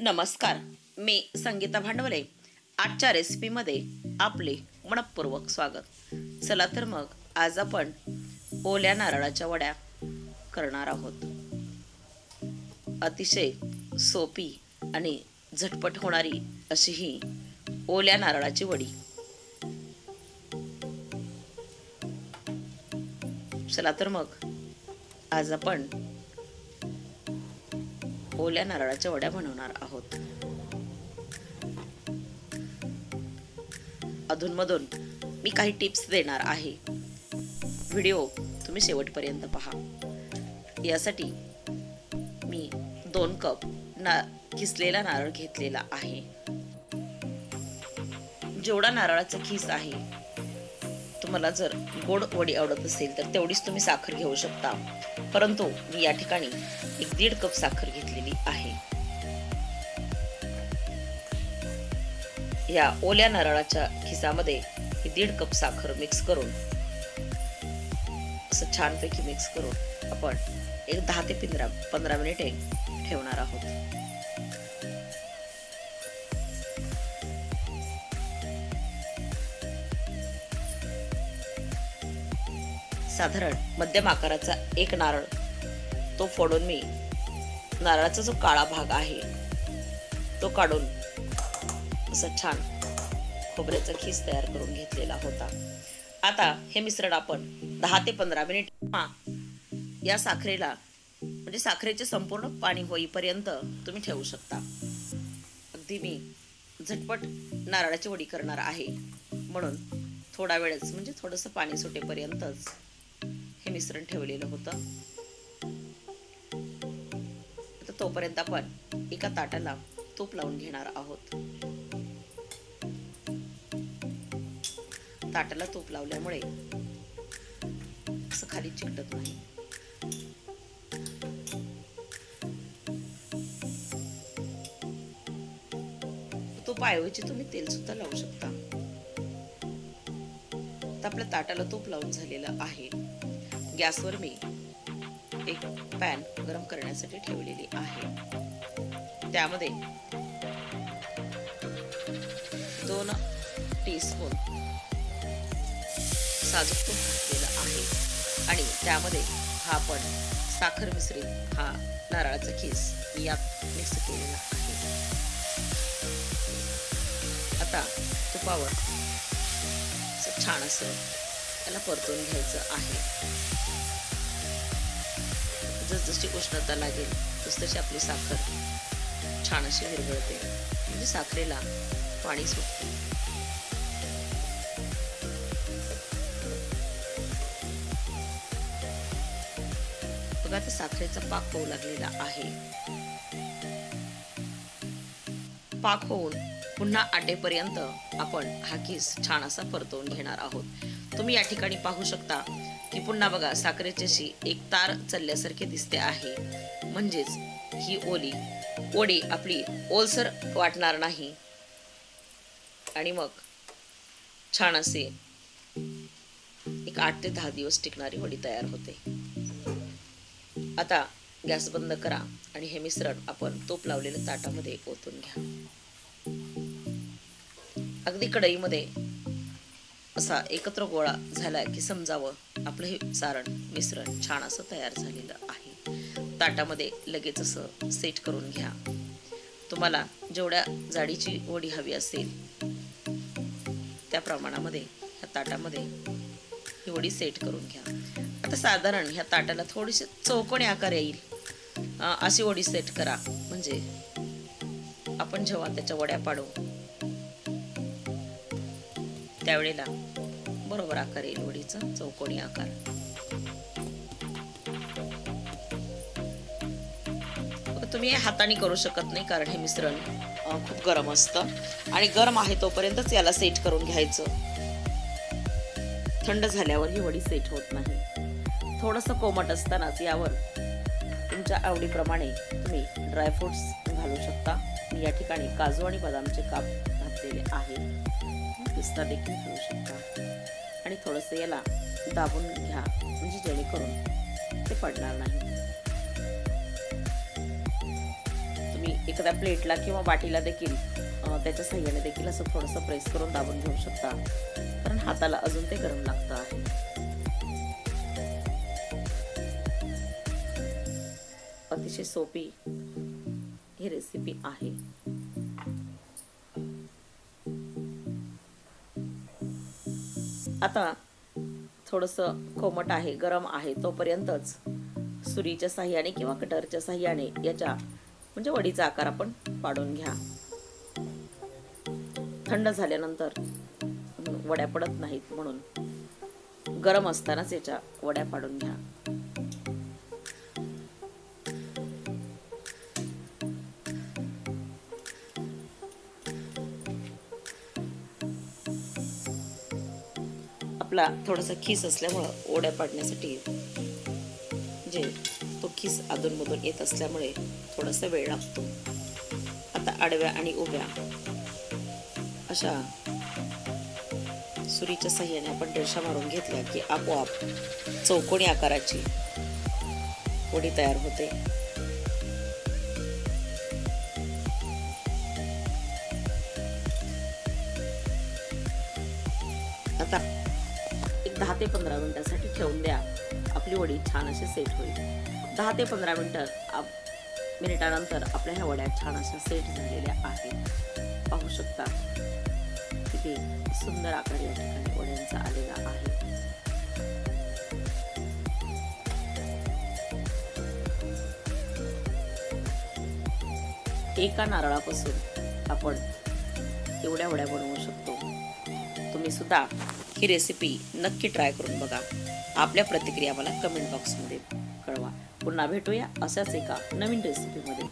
नमस्कार मी संगीता भांडवले. आजच्या रेसिपीमध्ये आपले मनपूर्वक स्वागत. चला तर मग आज आपण ओल्या नारळाच्या वड्या करणार आहोत. अतिशय सोपी आणि झटपट होणारी अशी ही ओल्या नारळाची वडी. चला तर मग आज आपण ओल्या नारळाच्या वड्या बनवणार आहोत. अधूनमधून मी काही टिप्स देणार आहे. व्हिडिओ तुम्ही शेवटपर्यंत पहा. यासाठी मी दोन कप ना किसलेला नारळ घेतलेला आहे. जेवढा नारळाचा खिस आहे तुम्हाला जर गोड वडी आवडत असेल तर तेवढीच तुम्ही साखर घेऊ शकता. परंतु मी या ठिकाणी एक दीड कप साखर घेतलेली आहे. या ओल्या नारळाच्या खिसामध्ये दीड कप साखर मिक्स करून असं छानपैकी मिक्स करून आपण एक दहा ते पंधरा पंधरा मिनिटे ठेवणार आहोत. साधारण मध्यम आकाराचा एक नारळ. तो फोडून मी नारळाचा जो काळा भाग आहे तो काढून असं छान खोबऱ्याचा खीस तयार करून घेतलेला होता. आता हे मिश्रण आपण दहा ते पंधरा मिनिट या साखरेला म्हणजे साखरेचे संपूर्ण पाणी होईपर्यंत तुम्ही ठेवू शकता. अगदी मी झटपट नारळाची वडी करणार आहे. म्हणून थोडा वेळच म्हणजे थोडंसं पाणी सुटेपर्यंतच हे मिश्रण ठेवलेलं होतं. आता तोपर्यंत आपण एका ताटाला तूप लावून घेणार आहोत. ताटाला तूप लावल्यामुळे असं खाली चिकटत नाही. तूप तुम्ही तेल सुद्धा लावू शकता. आपल्या ताटाला तूप लावून झालेलं आहे. गॅसवर मी एक पॅन गरम करण्यासाठी ठेवलेली आहे. त्यामध्ये दोन टीस्पून साजूक तूप घातलेलं आहे. आणि त्यामध्ये हा आपण साखर मिश्रित हा नारळाचा खीस यात मिक्स केलेला आहे. आता तुपावर छान असं त्याला परतून घ्यायचं आहे. जसजशी उष्णता लागेल तसतशी आपली साखर छान अशी विरघळते. म्हणजे साखरेला पाणी सुटते. बघा ते साखरेचा पाक होऊ लागलेला आहे. पाक होऊन पुन्हा आटेपर्यंत आपण हा किस छान असा परतवून घेणार आहोत. तुम्ही या ठिकाणी पाहू शकता की पुन्हा बघा साखरेच्याशी एक तार चालल्यासारखे दिसते आहे. म्हणजेच ही ओली. ओडी आपली ओलसर वाटणार नाही. आणि मग छान असे एक आठ ते दहा दिवस टिकणारी वडी तयार होते. आता गॅस बंद करा आणि हे मिश्रण आपण तूप लावलेल्या ताटामध्ये ओतून घ्या. अगदी कढईमध्ये असा एकत्र गोळा झाला की समजावं. आपलं हे सारण मिश्रण छान असं तयार झालेलं आहे. ताटामध्ये लगेच असं सेट करून घ्या. तुम्हाला जेवढ्या जाडीची वडी हवी असेल त्या प्रमाणामध्ये ह्या ताटामध्ये ही वडी सेट करून घ्या. आता साधारण ह्या ताटाला थोडीशी चौकोनी आकार येईल. अशी वडी सेट करा. म्हणजे आपण जेव्हा त्याच्या वड्या पाडू त्यावेळेला. बरोबर आकार येईल वडीचा चौकोनी आकार. तुम्ही हाताने करू शकत नाही कारण हे मिश्रण खूप गरम असतं. आणि गरम आहे तोपर्यंतच याला सेट करून घ्यायचं. थंड झाल्यावर ही वडी सेट होत नाही. थोडंसं कोमट असतानाच यावर तुमच्या आवडीप्रमाणे तुम्ही ड्रायफ्रुट्स घालू शकता. मी या ठिकाणी काजू आणि बदामचे काप घातलेले आहे. पिस्ता देखील घेऊ शकता आणि थोडंसं याला दाबून घ्या म्हणजे जेणेकरून ते पडणार नाही. तुम्ही एखाद्या प्लेटला किंवा वाटीला देखील त्याच्या साह्याने देखील असं थोडंसं प्रेस करून दाबून घेऊ शकता. कारण हाताला अजून ते गरम लागतं आहे. अतिशय सोपी ही रेसिपी आहे. आता थोडंसं कोमट आहे गरम आहे तोपर्यंतच सुरीच्या साह्याने किंवा कटरच्या साह्याने याच्या म्हणजे वडीचा आकार आपण पाडून घ्या. थंड झाल्यानंतर वड्या पडत नाहीत म्हणून गरम असतानाच याच्या वड्या पाडून घ्या. आपला थोडासा खिस असल्यामुळं ओढ्या पाडण्यासाठी जे तो खिस अधूनमधून येत असल्यामुळे थोडासा वेळ लागतो. आता आडव्या आणि उभ्या अशा सुरीच्या सहाय्याने आपण डरशा मारून घेतल्या की आपोआप चौकोनी आकाराची ओढी तयार होते. आता दहा ते पंधरा मिनटासाठी ठेवून द्या. आपली वडी छान अशी सेट होईल. दहा ते पंधरा मिनटं आप- मिनिटानंतर आपल्या ह्या वड्या छान अशा सेट झालेल्या आहेत. पाहू शकता किती सुंदर आकार या ठिकाणी वड्यांचा आलेला आहे. एका नारळापासून आपण एवढ्या वड्या बनवू शकतो. तुम्ही सुद्धा ही रेसिपी नक्की ट्राय करून बघा. आपल्या प्रतिक्रिया मला कमेंट बॉक्समध्ये कळवा. पुन्हा भेटूया अशाच एका नवीन रेसिपीमध्ये